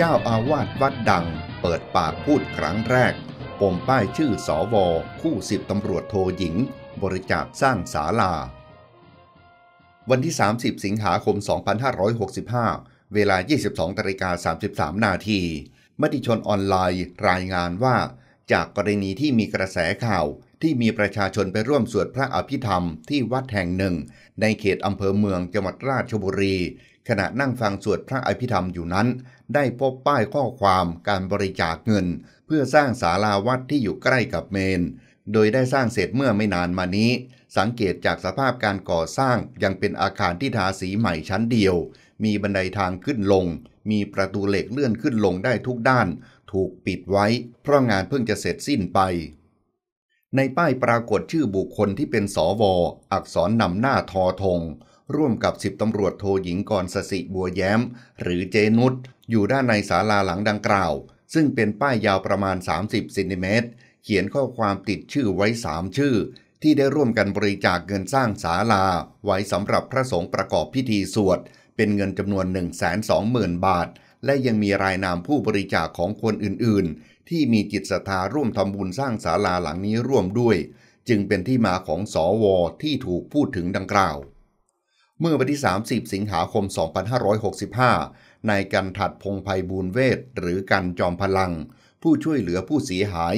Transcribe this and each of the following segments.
เจ้าอาวาสวัดดัง เปิดปากพูดครั้งแรกปมป้ายชื่อสอวอคู่สิบตำรวจโทหญิง บริจาคสร้างศาลา วันที่ 30 สิงหาคม 2565 เวลา 22นาฬิกา33 นาที มติชนออนไลน์รายงานว่า จากกรณีที่มีกระแสข่าวที่มีประชาชนไปร่วมสวดพระอภิธรรมที่วัดแห่งหนึ่ง ในเขตอำเภอเมืองจังหวัดราชบุรี ขณะนั่งฟังสวดพระอภิธรรมอยู่นั้น ได้พบป้ายข้อความการบริจาคเงิน เพื่อสร้างศาลาวัดที่อยู่ใกล้กับเมน โดยได้สร้างเสร็จเมื่อไม่นานมานี้ สังเกตจากสภาพการก่อสร้างยังเป็นอาคารที่ทาสีใหม่ชั้นเดียว มีบันไดทางขึ้นลง มีประตูเหล็กเลื่อนขึ้นลงได้ทุกด้าน ถูกปิดไว้ เพราะงานเพิ่งจะเสร็จสิ้นไปในป้ายปรากฏชื่อบุคคลที่เป็นสวอักษรนำหน้าทอธง ร่วมกับสิบตำรวจโทหญิงกรสสิบัวแย้ม หรือเจนุชอยู่ด้านในศาลาหลังดังกล่าว ซึ่งเป็นป้ายยาวประมาณ 30เซนติเมตรเขียนข้อความติดชื่อไว้ 3 ชื่อ ที่ได้ร่วมกันบริจาคเงินสร้างศาลา ไว้สำหรับพระสงฆ์ประกอบพิธีสวด เป็นเงินจำนวน 120,000 บาท และยังมีรายนามผู้บริจาคของคนอื่น ๆ ที่มีจิตศรัทธาร่วมทำบุญสร้างศาลาหลังนี้ร่วมด้วย จึงเป็นที่มาของสอวอที่ถูกพูดถึงดังกล่าว เมื่อวันที่ 30 สิงหาคม 2565 นายกันถัดพงไพบูลเวทหรือกันจอมพลัง ผู้ช่วยเหลือผู้เสียหาย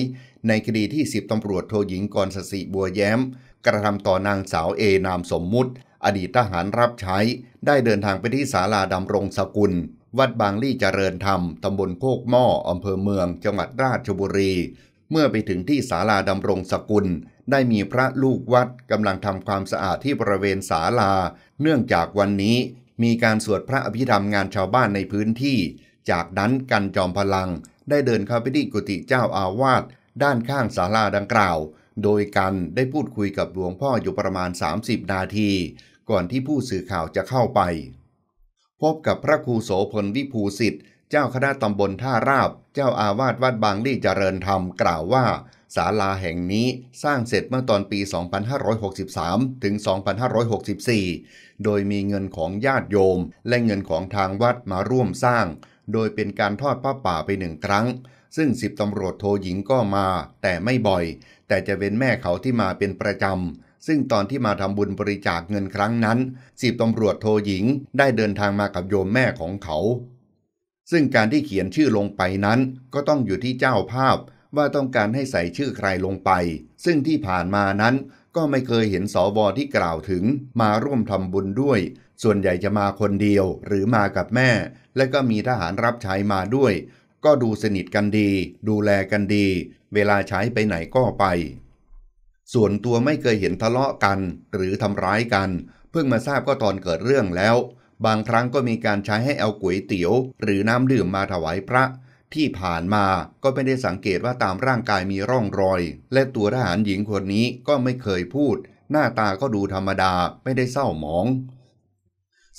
ในคดีที่สิบตำรวจโทหญิงกรสสิบัวแย้ม กระทำต่อนางสาวเอนามสมมุติ อดีตทหารรับใช้ ได้เดินทางไปที่ศาลาดำรงสกุล วัดบางลี่เจริญธรรม ตำบลโคกหม้ออำเภอเมือง จังหวัดราชบุรี เมื่อไปถึงที่ศาลาดำรงสกุล ได้มีพระลูกวัดกำลังทำความสะอาดที่บริเวณศาลา เนื่องจากวันนี้มีการสวดพระอภิธรรมงานชาวบ้านในพื้นที่ จากนั้นกันจอมพลัง ได้เดินเข้าไปที่กุฏิเจ้าอาวาสด้านข้างศาลาดังกล่าว โดยกันได้พูดคุยกับหลวงพ่ออยู่ประมาณ 30 นาที ก่อนที่ผู้สื่อข่าวจะเข้าไป พบกับพระครูโสพลวิภูสิทธิ์ เจ้าคณะตำบลท่าราบ เจ้าอาวาสวัดบางลี่เจริญธรรมกล่าวว่าศาลาแห่งนี้สร้างเสร็จเมื่อตอนปี 2563 ถึง 2564 โดยมีเงินของญาติโยม และเงินของทางวัดมาร่วมสร้าง โดยเป็นการทอดผ้าป่าไปหนึ่งครั้ง ซึ่งสิบตำรวจโทหญิงก็มา แต่ไม่บ่อย แต่จะเป็นแม่เขาที่มาเป็นประจำซึ่งตอนที่มาทำบุญบริจาคเงินครั้งนั้นสิบตำรวจโทหญิงได้เดินทางมากับโยมแม่ของเขา ซึ่งการที่เขียนชื่อลงไปนั้น ก็ต้องอยู่ที่เจ้าภาพว่าต้องการให้ใส่ชื่อใครลงไป ซึ่งที่ผ่านมานั้นก็ไม่เคยเห็นสวที่กล่าวถึงมาร่วมทำบุญด้วย ส่วนใหญ่จะมาคนเดียวหรือมากับแม่ และก็มีทหารรับใช้มาด้วย ก็ดูสนิทกันดี ดูแลกันดี เวลาใช้ไปไหนก็ไป ส่วนตัวไม่เคยเห็นทะเลาะกัน หรือทำร้ายกัน เพิ่งมาทราบก็ตอนเกิดเรื่องแล้ว บางครั้งก็มีการใช้ให้เอาก๋วยเตี๋ยว หรือน้ำดื่มมาถวายพระ ที่ผ่านมาก็ไม่ได้สังเกตว่าตามร่างกายมีร่องรอย และตัวทหารหญิงคนนี้ก็ไม่เคยพูด หน้าตาก็ดูธรรมดาไม่ได้เศร้าหมอง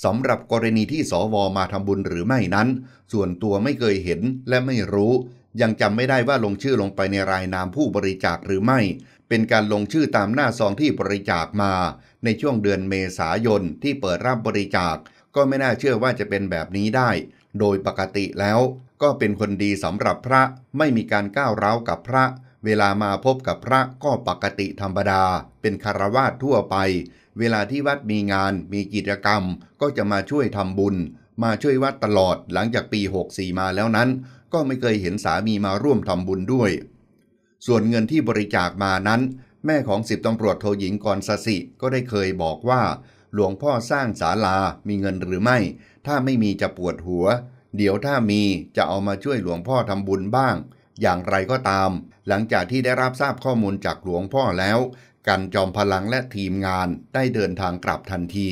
สำหรับกรณีที่สวมาทำบุญหรือไม่นั้น ส่วนตัวไม่เคยเห็นและไม่รู้ ยังจำไม่ได้ว่าลงชื่อลงไปในรายนามผู้บริจาคหรือไม่ เป็นการลงชื่อตามหน้าซองที่บริจาคมา ในช่วงเดือนเมษายนที่เปิดรับบริจาค ก็ไม่น่าเชื่อว่าจะเป็นแบบนี้ได้ โดยปกติแล้ว ก็เป็นคนดีสำหรับพระไม่มีการก้าวร้าวกับพระ เวลามาพบกับพระก็ปกติธรรมดา เป็นคารวาสทั่วไป เวลาที่วัดมีงานมีกิจกรรม ก็จะมาช่วยทำบุญ มาช่วยวัดตลอดหลังจากปี 64 มาแล้วนั้น ก็ไม่เคยเห็นสามีมาร่วมทำบุญด้วย ส่วนเงินที่บริจาคมานั้น แม่ของสิบตำรวจโทหญิงกรสสิก็ได้เคยบอกว่า หลวงพ่อสร้างศาลามีเงินหรือไม่ ถ้าไม่มีจะปวดหัว เดี๋ยวถ้ามีจะเอามาช่วยหลวงพ่อทำบุญบ้าง อย่างไรก็ตาม หลังจากที่ได้รับทราบข้อมูลจากหลวงพ่อแล้ว กันจอมพลังและทีมงานได้เดินทางกลับทันที